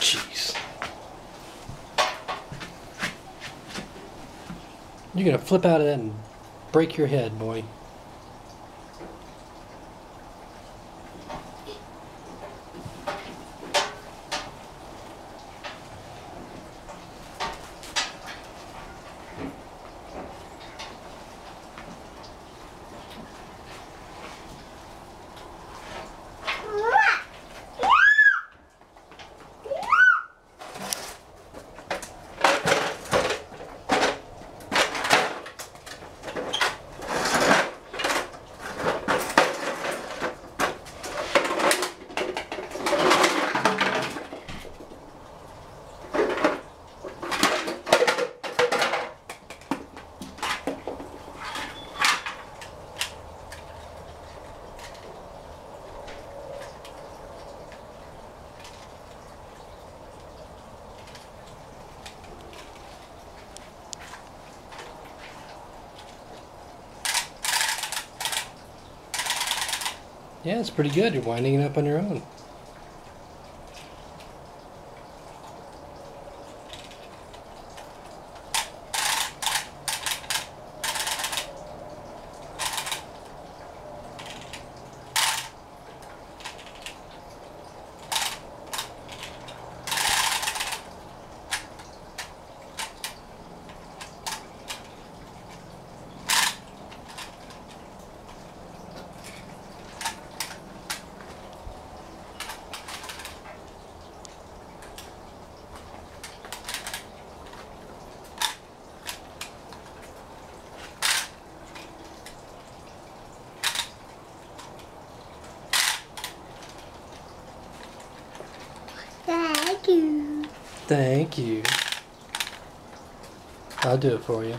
Jeez. You're going to flip out of that and break your head, boy. Yeah, it's pretty good. You're winding it up on your own. Thank you. Thank you. I'll do it for you.